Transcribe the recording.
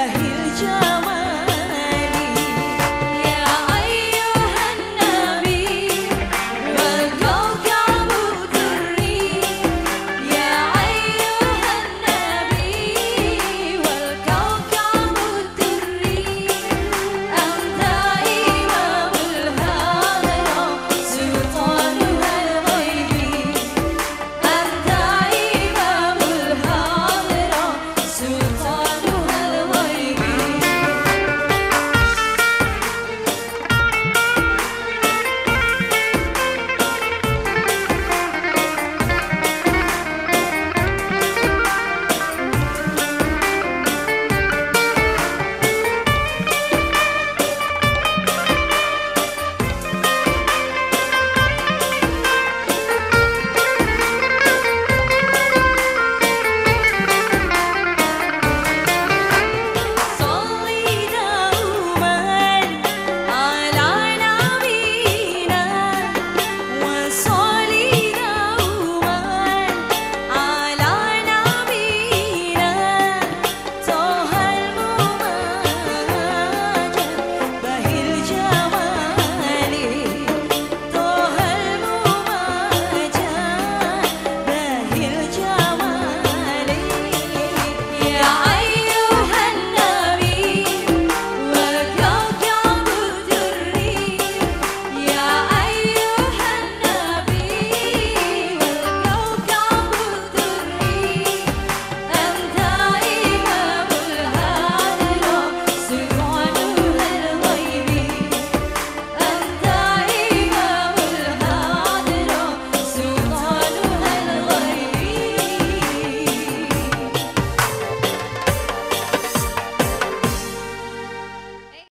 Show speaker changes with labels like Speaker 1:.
Speaker 1: I hear you.